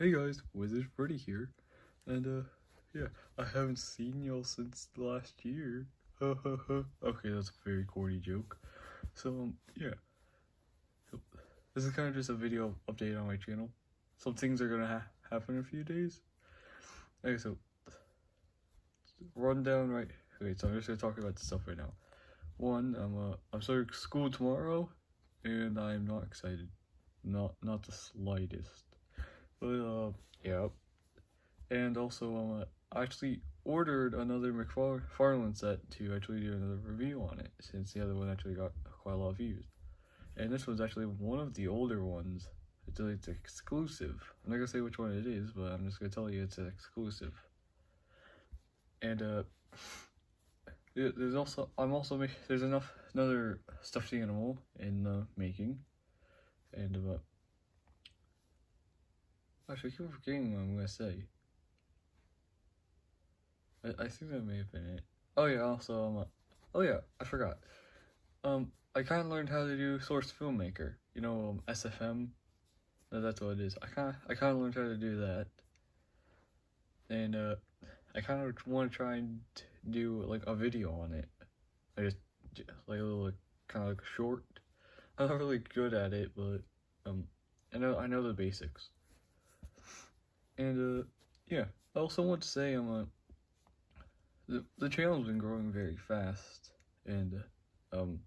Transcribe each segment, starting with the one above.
Hey guys, Withered Freddy here, and uh, yeah, I haven't seen y'all since last year. okay, that's a very corny joke. So um, yeah, this is kind of just a video update on my channel. Some things are gonna ha happen in a few days. Okay, so rundown right. Okay, so I'm just gonna talk about the stuff right now. One, I'm uh, I'm starting school tomorrow, and I'm not excited, not not the slightest. But uh, yeah, and also um, I actually ordered another McFarlane set to actually do another review on it, since the other one actually got quite a lot of views. And this one's actually one of the older ones. It's, it's exclusive. I'm not gonna say which one it is, but I'm just gonna tell you it's an exclusive. And uh, there's also I'm also making there's enough another stuffed animal in the making, and uh, Actually, I keep forgetting what I'm gonna say. I, I think that may have been it. Oh yeah, also, um, oh yeah, I forgot. Um, I kind of learned how to do Source Filmmaker. You know, um, SFM. No, that's what it is. I kind of, I kind of learned how to do that. And uh, I kind of want to try and do like a video on it. I just like a little, kind of like short. I'm not really good at it, but um, I know I know the basics. And uh, yeah, I also want to say I'm um, the the channel's been growing very fast, and um,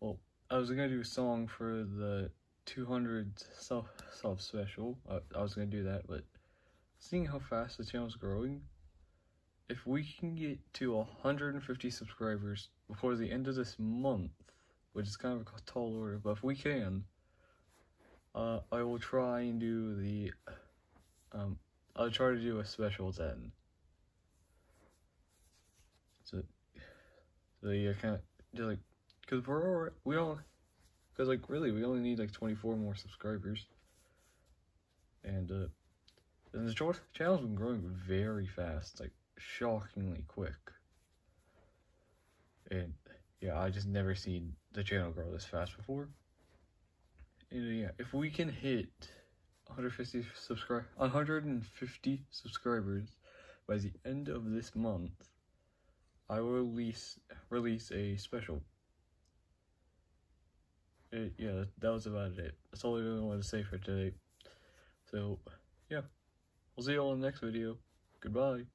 well, I was gonna do a song for the 200 self self special. I, I was gonna do that, but seeing how fast the channel's growing, if we can get to 150 subscribers before the end of this month, which is kind of a tall order, but if we can, uh, I will try and do the um, I'll try to do a special then. So, so yeah, kind of like, cause we're all we all, cause like really we only need like 24 more subscribers. And uh, and the channel's been growing very fast, like shockingly quick. And yeah, I just never seen the channel grow this fast before. And yeah, if we can hit 150 subscribe 150 subscribers by the end of this month I will release release a special. It, yeah that was about it. That's all I really wanted to say for today. So yeah. We'll see you all in the next video. Goodbye